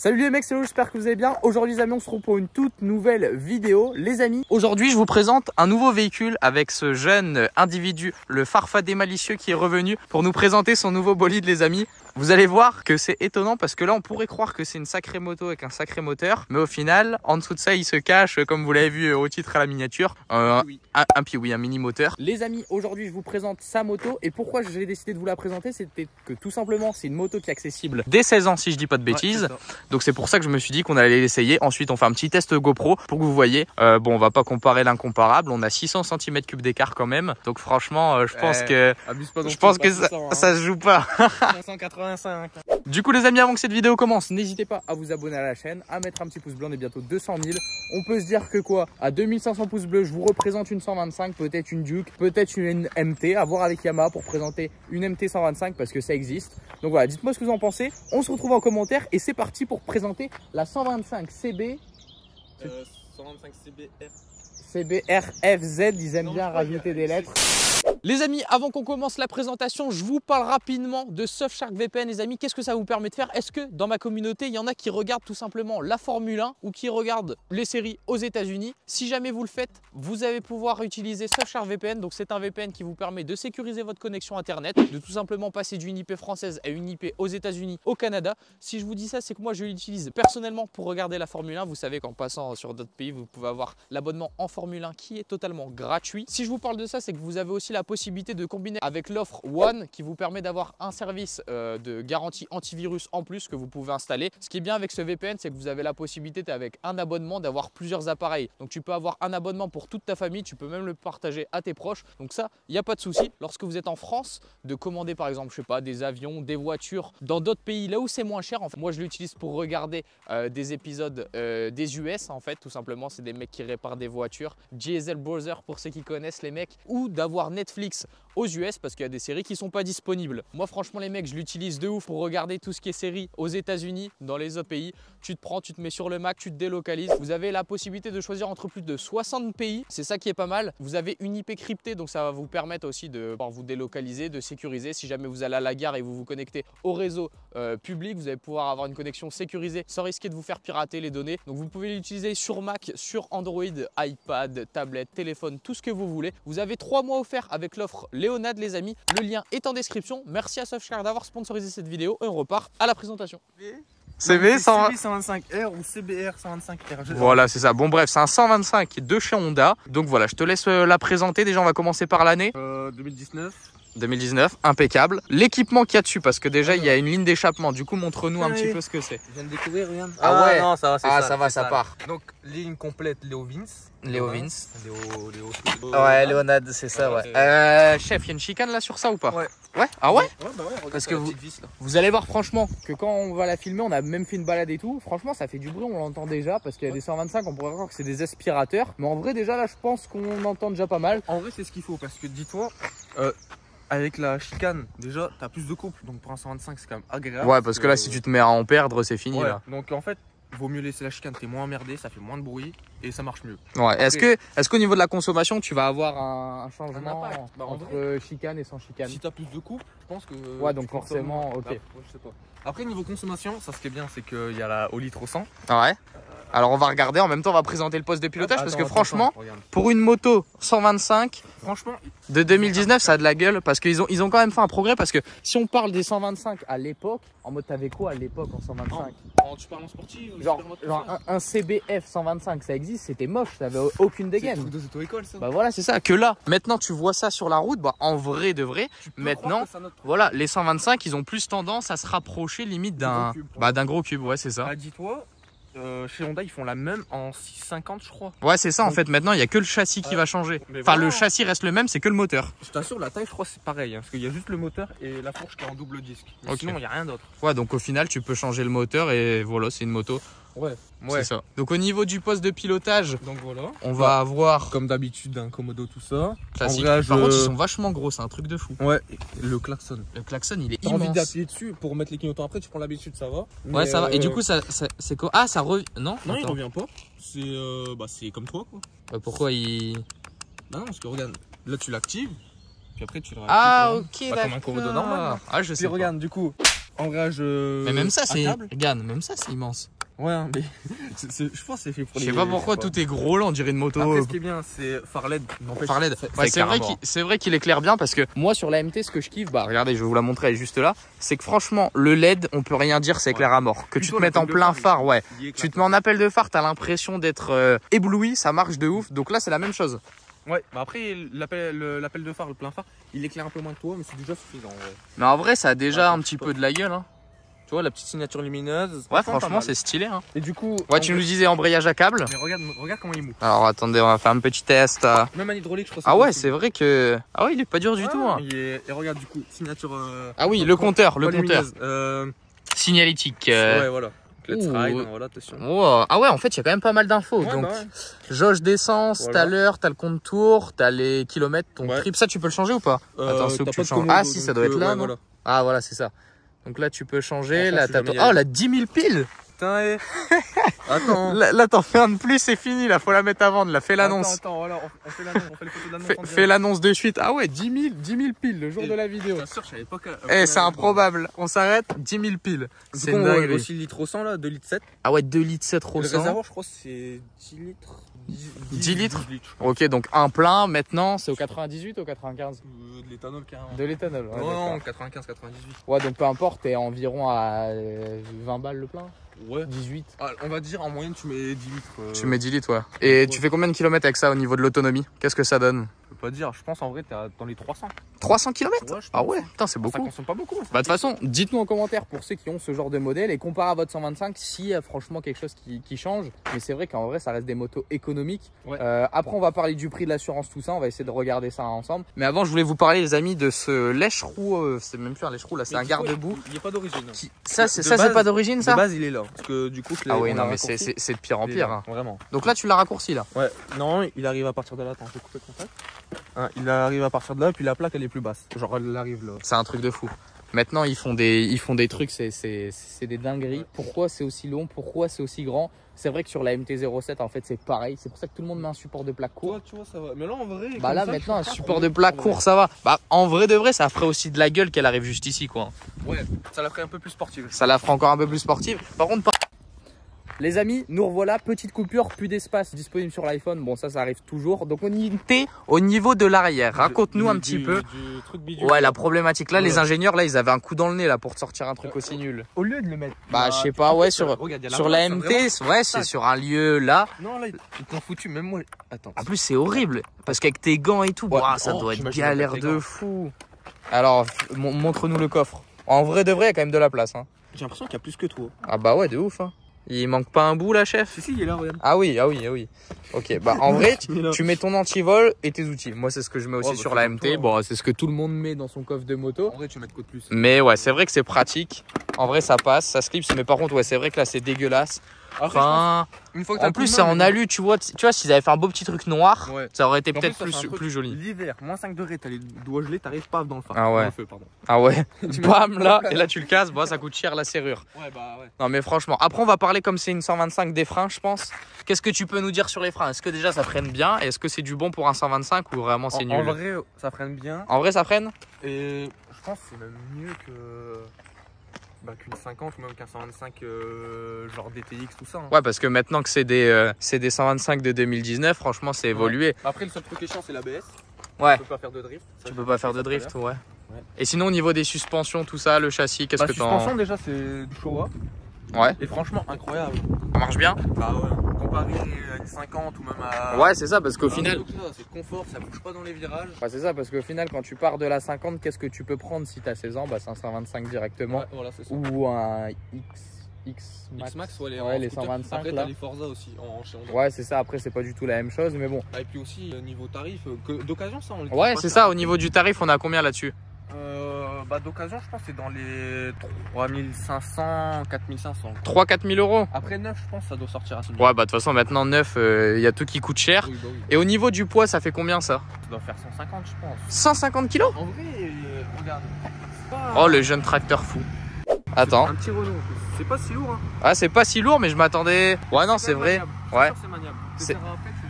Salut les mecs, c'est j'espère que vous allez bien. Aujourd'hui les amis, on se retrouve pour une toute nouvelle vidéo. Les amis, aujourd'hui je vous présente un nouveau véhicule avec ce jeune individu, le farfadet malicieux qui est revenu pour nous présenter son nouveau bolide les amis. Vous allez voir que c'est étonnant parce que là on pourrait croire que c'est une sacrée moto avec un sacré moteur, mais au final, en dessous de ça, il se cache, comme vous l'avez vu au titre à la miniature, euh, un, un oui, un mini moteur. Les amis, aujourd'hui je vous présente sa moto et pourquoi j'ai décidé de vous la présenter, c'était que tout simplement c'est une moto qui est accessible dès 16 ans si je dis pas de bêtises. Ouais, Donc c'est pour ça que je me suis dit qu'on allait l'essayer. Ensuite on fait un petit test GoPro pour que vous voyez. Euh, bon on va pas comparer l'incomparable, on a 600 cm3 d'écart quand même. Donc franchement euh, je pense que je pense que ça, 600, hein. ça se joue pas. 585. Du coup les amis avant que cette vidéo commence, n'hésitez pas à vous abonner à la chaîne, à mettre un petit pouce bleu, on est bientôt 200 000. On peut se dire que quoi, à 2500 pouces bleus, je vous représente une 125, peut-être une Duke, peut-être une MT, à voir avec Yamaha pour présenter une MT 125 parce que ça existe. Donc voilà, dites-moi ce que vous en pensez, on se retrouve en commentaire et c'est parti pour présenter la 125 CB, Euh, 125 CBR. CBRFZ, ils aiment Non, bien rajouter des lettres. Les amis, avant qu'on commence la présentation, je vous parle rapidement de Surfshark VPN. Les amis, qu'est-ce que ça vous permet de faire? Est-ce que dans ma communauté, il y en a qui regardent tout simplement la Formule 1 ou qui regardent les séries aux États-Unis? Si jamais vous le faites, vous allez pouvoir utiliser Surfshark VPN. Donc, c'est un VPN qui vous permet de sécuriser votre connexion Internet, de tout simplement passer d'une IP française à une IP aux États-Unis, au Canada. Si je vous dis ça, c'est que moi, je l'utilise personnellement pour regarder la Formule 1. Vous savez qu'en passant sur d'autres pays, vous pouvez avoir l'abonnement en Formule 1 qui est totalement gratuit. Si je vous parle de ça, c'est que vous avez aussi la possibilité de combiner avec l'offre One qui vous permet d'avoir un service euh, de garantie antivirus en plus que vous pouvez installer. Ce qui est bien avec ce VPN, c'est que vous avez la possibilité avec un abonnement d'avoir plusieurs appareils. Donc tu peux avoir un abonnement pour toute ta famille, tu peux même le partager à tes proches. Donc ça, il n'y a pas de souci. Lorsque vous êtes en France, de commander par exemple, je sais pas, des avions, des voitures dans d'autres pays, là où c'est moins cher. En fait, moi je l'utilise pour regarder euh, des épisodes euh, des US en fait, tout simplement. C'est des mecs qui réparent des voitures. Diesel Browser pour ceux qui connaissent les mecs, ou d'avoir Netflix Netflix aux US parce qu'il y a des séries qui sont pas disponibles. Moi franchement les mecs, je l'utilise de ouf pour regarder tout ce qui est séries aux États-Unis, dans les autres pays. Tu te prends, tu te mets sur le Mac, tu te délocalises. Vous avez la possibilité de choisir entre plus de 60 pays. C'est ça qui est pas mal. Vous avez une IP cryptée, donc ça va vous permettre aussi de pouvoir vous délocaliser, de sécuriser. Si jamais vous allez à la gare et vous vous connectez au réseau euh, public, vous allez pouvoir avoir une connexion sécurisée sans risquer de vous faire pirater les données. Donc vous pouvez l'utiliser sur Mac, sur Android, iPad, tablette, téléphone, tout ce que vous voulez. Vous avez trois mois offerts avec l'offre Léonade les amis. Le lien est en description. Merci à Surfshark d'avoir sponsorisé cette vidéo et on repart à la présentation. CB 125R ou CBR 125R. je- Voilà, c'est ça. Bon, bref, c'est un 125 de chez Honda. Donc voilà, je te laisse euh, la présenter. Déjà, on va commencer par l'année Euh, 2019. 2019. Impeccable. L'équipement qu'il y a dessus, parce que déjà, il y a une ligne d'échappement. Du coup, montre-nous un petit peu ce que c'est. Je viens de découvrir, regarde. Ah ouais. non, ça va, c'est Ah, ça va, ça part. Donc, ligne complète Léo Vince. Léo. Vince. Léo, Léo. Ouais, Léonade, c'est ça, ouais. Ouais, Euh, chef, il y a une chicane là sur ça ou pas Ouais. Ouais Ah ouais Ouais, bah ouais, Parce que vous- vis. Vous allez voir franchement que quand on va la filmer, on a même fait une balade et tout. Franchement, ça fait du bruit, on l'entend déjà parce qu'il y a des 125, on pourrait croire que c'est des aspirateurs. Mais en vrai, déjà là, je pense qu'on entend déjà pas mal. En vrai, c'est ce qu'il faut parce que dis-toi, euh, avec la chicane, déjà, t'as plus de couple. Donc, pour un 125, c'est quand même agréable. Ouais, parce que là, si tu te mets à en perdre, c'est fini Ouais, là. donc en fait, vaut mieux laisser la chicane, t'es moins emmerdé, ça fait moins de bruit et ça marche mieux. Ouais. Est-ce que, est-ce qu'au niveau de la consommation, tu vas avoir un, un changement. Bah, en entre chicane et sans chicane? Si t'as plus de couple, je pense que. Ouais, donc forcément, ok. Bah, ouais, je sais pas. Après, niveau consommation, ça ce qui est bien, c'est qu'il y a la au litre au 100. Ouais. Alors, on va regarder. En même temps, on va présenter le poste de pilotage parce Attends, que franchement, attends, pour une moto 125, franchement, de 2019, ça a de la gueule parce qu'ils ont, ils ont quand même fait un progrès. Parce que si on parle des 125 à l'époque, en mode t'avais quoi à l'époque en 125 en- tu parles en sportif Genre, genre un, un CBF 125, ça existe, c'était moche, t'avais aucune dégaine. C'est école ça. Bah voilà, c'est ça. Que là, maintenant tu vois ça sur la route, bah en vrai de vrai, maintenant, ça voilà, les 125, ils ont plus tendance à se rapprocher limite d'un gros cube, quoi. bah, d'un gros cube, ouais, c'est ça. Bah, dis-toi, euh, chez Honda, ils font la même en 650, je crois. Ouais, c'est ça en Donc- fait. Maintenant, il y a que le châssis qui Euh, va changer. Enfin, voilà. le châssis reste le même, c'est que le moteur. Je t'assure, la taille, je crois, c'est pareil. hein, parce qu'il y a juste le moteur et la fourche qui est en double disque. Mais Ok. Sinon, il n'y a rien d'autre. Ouais, donc au final, tu peux changer le moteur et voilà, c'est une moto. Ouais. C'est ça. Donc au niveau du poste de pilotage, Donc voilà. on va avoir Comme d'habitude, un Komodo, tout ça. classique. Par contre, ils sont vachement gros, c'est un truc de fou. Ouais, le klaxon. Le klaxon, il est T'as envie immense. d'appuyer dessus pour mettre les clignotants après, tu prends l'habitude, ça va. Ouais, Mais, ça va. Et euh, du coup, ça, ça- c'est quoi? Ah, ça revient. Non? Non, il Attends. revient pas. C'est euh, bah, c'est comme toi, quoi. Bah, pourquoi il. Bah non, parce que regarde, là tu l'actives, puis après tu le Ah, réactives, ok, Bah, d'accord. comme un Komodo normal, hein. Ah, je sais. Puis pas. regarde, du coup, ancrage. euh, Mais même ça, à c'est. câble. Regarde, même ça, c'est immense. Ouais, hein, mais c'est- c'est- je pense que c'est fait pour Je les. sais pas pourquoi tout est gros là, on dirait une moto. Après, ce qui est bien, c'est phare LED. n'empêche, Par LED. ça- ça Ouais, c'est vrai qu'il c'est vrai qu'il éclaire bien parce que moi sur la MT ce que je kiffe bah regardez je vais vous la montrer elle est juste là c'est que franchement le LED on peut rien dire c'est éclair à mort que tu te Plutôt mettes en l'appel de plein phare, phare ouais Il est tu te mets en appel de phare t'as l'impression d'être euh, ébloui ça marche de ouf donc là c'est la même chose Ouais, bah après, l'appel le- l'appel de phare, le plein phare, il éclaire un peu moins que toi, mais c'est déjà suffisant. Ouais, mais en vrai ça a déjà Ouais, un petit peu de la gueule hein. Tu vois, la petite signature lumineuse. ouais franchement c'est stylé hein. Et du coup. ouais en tu nous disais embrayage à câble Mais regarde, regarde comment il mou. alors attendez on va faire un petit test euh. Même un hydraulique, je crois. ah ouais c'est vrai que ah ouais il est pas dur du tout hein. il est- Et regarde, du coup, signature. euh, ah oui le compteur le compteur Euh, signalétique euh. Ouais, voilà. Ride, ouais. voilà, attention. Ah ouais en fait il y a quand même pas mal d'infos Ouais, donc bah ouais. Jauge d'essence, Voilà. t'as l'heure, t'as le compte tour, t'as les kilomètres, ton Ouais. trip. Ça, tu peux le changer ou pas? Euh, Attends, c'est où t'as que tu pas le de changes? commando, Ah, si, ça doit être là, ouais, non? voilà. Ah, voilà, c'est ça. Donc là, tu peux changer. Là, si t'as jamais ton- il y a- Oh, la 10 000 piles Putain, eh. Attends. Là, là, t'en fais un de plus, c'est fini. Là, faut la mettre à vendre. Là, fais l'annonce. Attends, attends, voilà, on, fait l'annonce, on fait les photos d'annonce. Fais, fais l'annonce de suite. Ah ouais, 10 000, 10 000 piles le jour Et- de la vidéo. Bien sûr, je savais pas que. Eh, c'est improbable. On s'arrête, 10 000 piles. C'est dinguerie. aussi le litre au 100 là, 2 litres 7. Ah ouais, 2 litres 7 Le Rossan. réservoir, je crois, c'est 10 litres. 10, 10 litres je Ok, donc un plein, maintenant, c'est au 98 ou au 95 Euh, De l'éthanol carrément. De l'éthanol. ouais, non, non, 95, 98. Ouais, donc peu importe, t'es environ à euh, 20 balles le plein Ouais. 18 Ah, on va dire en moyenne, tu mets 10 litres. euh, Tu mets 10 litres, ouais. Et ouais. tu fais combien de kilomètres avec ça au niveau de l'autonomie? Qu'est-ce que ça donne? Je peux pas dire, je pense en vrai, t'es dans les 300. 300 kilomètres Ouais, Ah ouais, putain, c'est Ça beaucoup. consomme pas beaucoup. Bah de toute façon, dites-nous en commentaire pour ceux qui ont ce genre de modèle et comparez à votre 125 s'il y a franchement quelque chose qui, qui change. Mais c'est vrai qu'en vrai, ça reste des motos économiques. Ouais. Euh, après, on va parler du prix de l'assurance, tout ça. On va essayer de regarder ça ensemble. Mais avant, je voulais vous parler, les amis, de ce lèche-roue. euh, c'est même plus un lèche-roue, là, c'est un garde-boue. Il est pas d'origine. Qui... Ça, c'est ça, pas d'origine, ça De base, il est là. Parce que du coup, je Ah oui, on non, mais c'est de pire en pire. là, hein. Vraiment. Donc là, tu l'as raccourci, là. Ouais, non, il arrive à partir de là. Attends, je vais couper le contact. Hein, il arrive à partir de là, puis la plaque elle est plus basse. Genre elle arrive là. C'est un truc de fou. Maintenant, ils font des, ils font des trucs, c'est, c'est, c'est des dingueries. Ouais. Pourquoi c'est aussi long? Pourquoi c'est aussi grand? C'est vrai que sur la MT-07, en fait, c'est pareil. C'est pour ça que tout le monde met un support de plaque court. Toi, tu vois, ça va. Mais là en vrai. Bah là, ça, maintenant, un support de plaque court, ça va. Bah, en vrai de vrai, ça ferait aussi de la gueule qu'elle arrive juste ici, quoi. Ouais, ça la ferait un peu plus sportive. Ça la ferait encore un peu plus sportive. Par contre, pas... Les amis, nous revoilà, petite coupure, plus d'espace disponible sur l'iPhone. Bon, ça, ça arrive toujours. Donc, on y était au niveau de l'arrière. Raconte-nous un petit du- peu. Du truc bidule. Ouais, la problématique. Là, les ingénieurs, là, ils avaient un coup dans le nez, là, pour te sortir un truc aussi nul. Au lieu de le mettre. Bah, je sais pas, ouais, fait, sur- regarde, Sur la place, MT, ouais, c'est sur un lieu là. Non, là, ils t'ont foutu, même moi. Attends. En plus, c'est horrible. Parce qu'avec tes gants et tout, Ouais, ouah, ça oh, doit être galère de fou. Alors, montre-nous le coffre. En vrai de vrai, il y a quand même de la place. Hein. J'ai l'impression qu'il y a plus que toi. Ah bah ouais, de ouf. Hein. Il manque pas un bout là, chef Si, si, il est là, regarde. Ah oui, ah oui, ah oui. Ok, bah en vrai, tu, mets ton antivol et tes outils. Moi, c'est ce que je mets aussi Ouais, bah, sur la MT. toi, Bon, c'est ce que tout le monde met dans son coffre de moto. En vrai, tu mets de quoi de plus. Mais ouais, c'est vrai que c'est pratique. En vrai, ça passe, ça se clipse. Mais par contre, ouais, c'est vrai que là, c'est dégueulasse. Après, je Enfin, pense, une fois que t'as en plus, c'est en alu, tu vois. Tu vois, s'ils avaient fait un beau petit truc noir, Ouais. ça aurait été peut-être plus, plus, joli. L'hiver, moins 5 degrés, t'as les doigts gelés, t'arrives pas dans le phare. Ah ouais. Feu. Ah ouais, bam là, et là tu le casses, ça coûte cher la serrure. Ouais, bah ouais. Non mais franchement, après on va parler comme c'est une 125 des freins, je pense. Qu'est-ce que tu peux nous dire sur les freins? Est-ce que déjà ça freine bien? Est-ce que c'est du bon pour un 125 ou vraiment c'est nul en vrai, ça freine bien. En vrai, ça freine? Et je pense que c'est même mieux que. Bah, qu'une 50 ou même qu'un 125 euh, genre DTX, tout ça. hein. Ouais, parce que maintenant que c'est des, euh, c'est des 125 de 2019, franchement c'est évolué. Après, le seul truc qui est chiant, c'est l'ABS. Ouais. Tu peux pas faire de drift. Ça, Tu peux pas faire de drift, ouais. Ouais. Et sinon au niveau des suspensions, tout ça, le châssis, qu'est-ce Bah, que suspension, t'en... déjà, c'est du Showa. Ouais, Et franchement, incroyable. ça marche bien? Bah ouais. À une 50 ou même à. Ouais, c'est ça, parce qu'au final... C'est confort, ça bouge pas dans les virages. C'est ça, parce qu'au final, quand tu pars de la 50, qu'est-ce que tu peux prendre si t'as 16 ans? Bah c'est un 125 directement. Ouais, voilà, ça. Ou un X, X Max. Ouais, les, Ouais, en les scooter. 125 Après, là. t'as les Forza aussi en Honda. Ouais, c'est ça. Après, c'est pas du tout la même chose, mais bon. Ah, Et puis aussi, euh, niveau tarif, euh, d'occasion, ça, on le Ouais, c'est ça. Au niveau du tarif, on a combien là-dessus? Euh, bah, d'occasion, je pense que c'est dans les 3500, 4500. 3-4 000 euros Après, neuf, je pense ça doit sortir assez bien. Ouais, bah de toute façon, maintenant, neuf, il y a tout qui coûte cher. Oui, bah oui. Et au niveau du poids, ça fait combien ça? Ça doit faire 150, je pense. 150 kilos? En vrai, euh, regarde. pas- Oh, le jeune tracteur fou. Attends. Un petit Renault. C'est pas si lourd, hein. Ah, c'est pas si lourd, mais je m'attendais. Ouais, non, c'est vrai. maniable. Ouais. C'est maniable.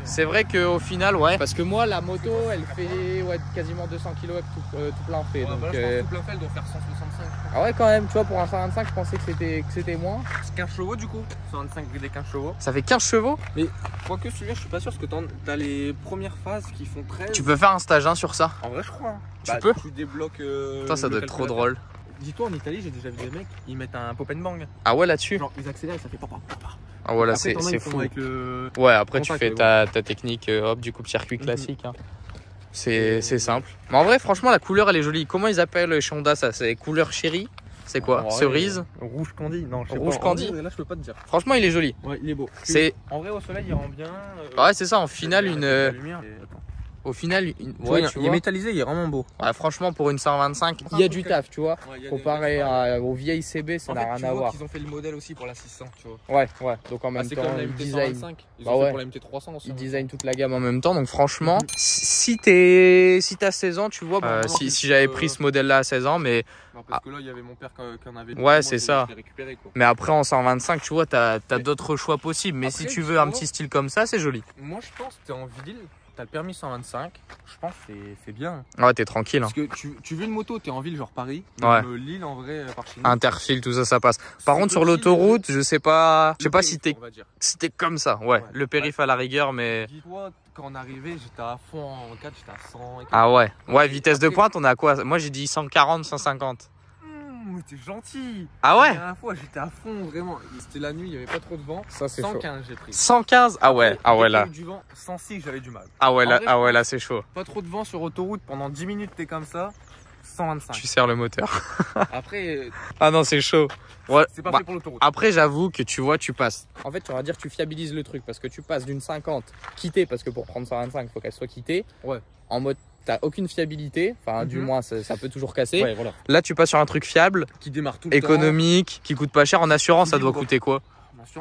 C'est- vrai qu'au final, ouais. Parce que moi, la moto, elle fait ouais, quasiment 200 kg tout, euh, tout plein fait. Ouais, donc, bah là, je euh, pense que tout plein fait, elle doit faire 165. Ah ouais, quand même, tu vois, pour un 125, je pensais que c'était que c'était moins. C'est 15 chevaux du coup 125 des 15 chevaux. Ça fait 15 chevaux Quoique celui-là, je suis pas sûr parce que t'as les premières phases qui font 13. Tu peux faire un stage 1 sur ça En vrai, je crois. hein. Tu Bah, peux Tu débloques. euh, Putain, ça doit être trop drôle. Dis-toi, en Italie, j'ai déjà vu des mecs, ils mettent un pop and bang. Ah ouais, là-dessus Genre, ils accélèrent et ça fait papa, papa. Ah voilà, c'est fou. Avec le... Ouais, après tu fais ouais, ta, ta technique euh, hop, du coupe-circuit Mhm. classique. hein. C'est c'est simple. Mais en vrai, franchement, la couleur elle est jolie. Comment ils appellent chez Honda ça? C'est couleur chérie? C'est quoi? Cerise? Rouge candy? Non, je sais Rouge pas. candy Là, je peux pas te dire. Franchement, il est joli. Ouais, il est beau. C'est En vrai, au soleil, il rend bien. euh, ouais, c'est ça. En finale, une, la euh, lumière, et-. Au final, une. Vois, il est- métallisé, il est vraiment beau. Ouais, franchement, pour une 125, Par il y a du taf, tu vois. Ouais, Comparé des- à- aux vieilles CB, ça n'a rien tu à voir. qu'ils ont fait le modèle aussi pour la 600, tu vois. Ouais, ouais. Donc en Ah, même c'est temps, comme la ils MT design, 125. Ils Bah ont ouais. fait pour la MT 300 aussi. ils hein. design toute la gamme en même temps. Donc franchement, Mhm. si t'es si t'as 16 ans, tu vois, Bah, euh, si, si j'avais pris ce modèle-là à 16 ans, mais Non, parce que là, il y avait mon père qui en avait. Ouais, c'est ça. Mais après en 125, tu vois, t'as as, d'autres choix possibles. Mais Après, si tu veux un petit style comme ça, c'est joli. Moi, je pense que t'es en ville, t'as le permis 125. Je pense que c'est- bien. Ouais, t'es tranquille. hein. Parce que tu, tu veux une moto, t'es en ville, genre Paris. Ouais. Lille, en vrai, par chez nous. Interfile, tout ça, ça passe. Par contre, sur l'autoroute, je sais pas, je sais pas périph', si t'es on va dire. si t'es comme ça. Ouais, Ouais. le périph à la rigueur, mais Dis-toi, quand on arrivait, j'étais à fond en 4, j'étais à 100. Et tout. ah ouais, ouais, Et vitesse de pointe, on est à quoi? Moi, j'ai dit 140, 150. Mais t'es gentil. Ah La ouais dernière fois, j'étais à fond, vraiment. C'était la nuit, il y avait pas trop de vent. Ça 115, j'ai pris. 115 Ah ouais, ah ouais là. du vent, 106, j'avais du mal. Ah ouais En là, vrai, ah ouais là, c'est chaud. Pas trop de vent sur autoroute, pendant 10 minutes, t'es comme ça. 125. Tu serres le moteur. Après, euh, Ah non, c'est chaud. Ouais. c'est pas bah, fait pour l'autoroute. Après, j'avoue que tu vois, tu passes. En fait, tu vas dire tu fiabilises le truc parce que tu passes d'une 50 quittée parce que pour prendre 125, il faut qu'elle soit quittée. Ouais. En mode t'as aucune fiabilité, enfin du Mhm. moins ça, ça peut toujours casser. Ouais, voilà. Là, tu passes sur un truc fiable, Qui démarre tout le temps. économique, qui coûte pas cher. En assurance, ça doit coûter quoi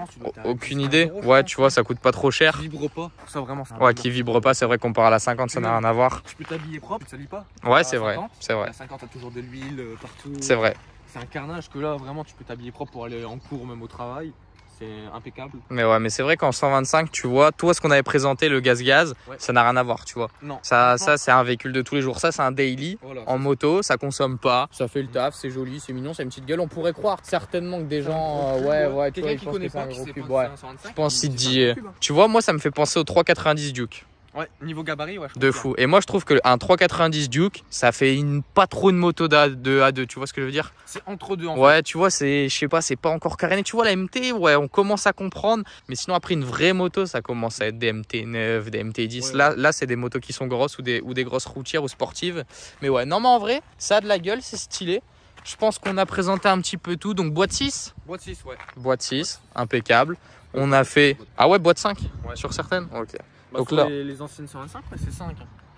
tu dois Aucune 10 idée. euros, Ouais, tu vois, ça coûte pas trop cher. Qui vibre pas. Ça, vraiment, un Ouais, qui vibre pas, c'est vrai, comparé à la 50, ça n'a rien à voir. Tu peux t'habiller propre, tu te salis pas. Ouais, c'est vrai, 50, c'est vrai, À 50, t'as toujours de l'huile euh, partout. c'est vrai. C'est un carnage que là, vraiment, tu peux t'habiller propre pour aller en cours, même au travail. C'est impeccable. Mais ouais, mais c'est vrai qu'en 125, tu vois, toi, ce qu'on avait présenté, le gaz-gaz, Ouais. ça n'a rien à voir, tu vois. Non. Ça, ça c'est un véhicule de tous les jours. Ça, c'est un daily. Voilà. En moto, ça consomme pas. Ça fait le taf, c'est joli, c'est mignon, c'est une petite gueule. On pourrait croire certainement que des gens, euh, ouais, ouais, tu vois, qui connaît que pas, qui gros sait cube. pas Ouais. que c'est un 125, Je pense il- dit. euh. Tu vois, moi, ça me fait penser au 390 Duke. Ouais, niveau gabarit, ouais. De fou. Et moi, je trouve que un 390 Duke, ça fait une, pas trop une moto de A2. Tu vois ce que je veux dire? C'est entre deux en fait. Ouais, tu vois, c'est, je sais pas, c'est pas encore caréné. Tu vois, la MT, ouais, on commence à comprendre. Mais sinon, après, une vraie moto, ça commence à être des MT9, des MT10. Ouais, Là, là c'est des motos qui sont grosses ou des, ou des grosses routières ou sportives. Mais ouais, non, mais en vrai, ça a de la gueule, c'est stylé. Je pense qu'on a présenté un petit peu tout. Donc, boîte 6, Boîte 6, ouais. boîte 6, impeccable. On a fait. Ah ouais, boîte 5 Ouais. Sur certaines Ok. Bah, Donc là- Les, les anciennes 125, ouais, c'est 5.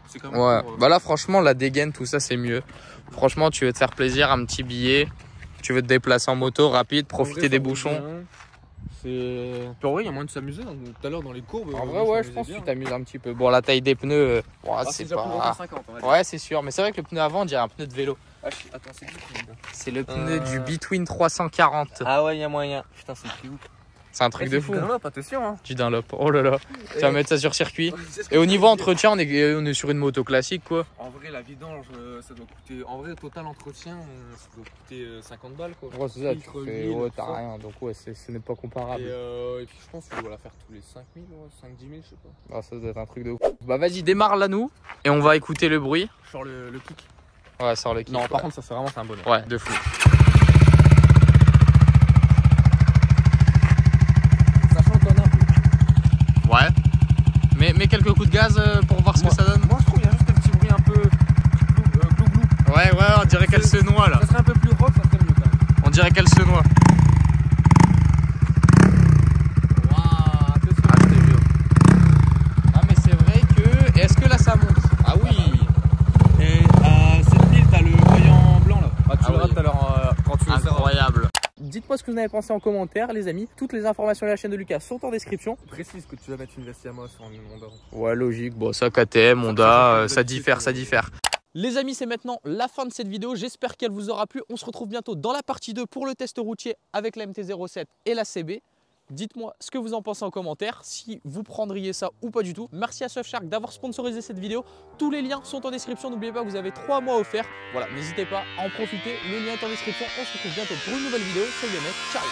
C'est quand même. Ouais, pour, euh, bah là franchement la dégaine tout ça c'est mieux. Franchement tu veux te faire plaisir, un petit billet, tu veux te déplacer en moto rapide, profiter vrai, des bouchons. C'est. Puis en vrai, il y a moyen de s'amuser. hein. Tout à l'heure, dans les courbes. En euh, vrai ouais je pense que tu t'amuses un petit peu. Bon la taille des pneus, euh, ouais, Ah, c'est pas... qu'un 50, on va dire. Ouais c'est sûr, mais c'est vrai que le pneu avant on dirait un pneu de vélo. Ah, je- Attends, c'est C'est le pneu Euh. du Between 340. Ah ouais, il y a moyen. Putain, c'est plus ouf. C'est un truc de fou. du Dunlop, attention. Hein. Du Dunlop, oh là là. Tu vas mettre ça sur circuit. que Et au niveau entretien on est, on est sur une moto classique quoi. En vrai, la vidange, euh, ça doit coûter. En vrai, total entretien, euh, ça doit coûter euh, 50 balles quoi. Ouais c'est ça, tu fais, ouais t'as rien, donc ouais ce n'est pas comparable. Et, euh, et puis je pense que tu dois la faire tous les 5000, ouais, 5-10 000, je sais pas. Ah, ça doit être un truc de ouf. Bah vas-y démarre là nous et on va écouter le bruit. Sors le, le kick. Ouais sort le kick. Non, ouais. par contre, ça c'est vraiment c'est un bonheur. Ouais, de fou. Ça chantonne un peu. Ouais. Mais quelques coups de gaz euh, pour voir ce Moi- que ça donne. Moi, je trouve qu'il y a juste un petit bruit un peu glou- euh, glou-glou. Ouais, ouais, on dirait qu'elle se noie là. Ça serait un peu plus rock, ça serait mieux quand même. On dirait qu'elle se noie. Waouh, attention. Ah, je te jure. Ah, mais c'est vrai que. et Est-ce que là ça monte Ah oui Et à 7000, t'as le voyant blanc là. Bah, tu Ah verras oui. tout à l'heure euh, quand tu le seras. Incroyable. Dites-moi ce que vous en avez pensé en commentaire, les amis. Toutes les informations de la chaîne de Lucas sont en description. Précise que tu vas mettre une veste Yamaha sur un Honda. Ouais, logique. Bon, ça, KTM, Honda, euh, ça diffère, ça diffère. Les amis, c'est maintenant la fin de cette vidéo. J'espère qu'elle vous aura plu. On se retrouve bientôt dans la partie 2 pour le test routier avec la MT-07 et la CB. Dites-moi ce que vous en pensez en commentaire, si vous prendriez ça ou pas du tout. Merci à Surfshark d'avoir sponsorisé cette vidéo. Tous les liens sont en description. N'oubliez pas que vous avez 3 mois offerts. Voilà, n'hésitez pas à en profiter. Le lien est en description. On se retrouve bientôt pour une nouvelle vidéo. Salut les mecs, ciao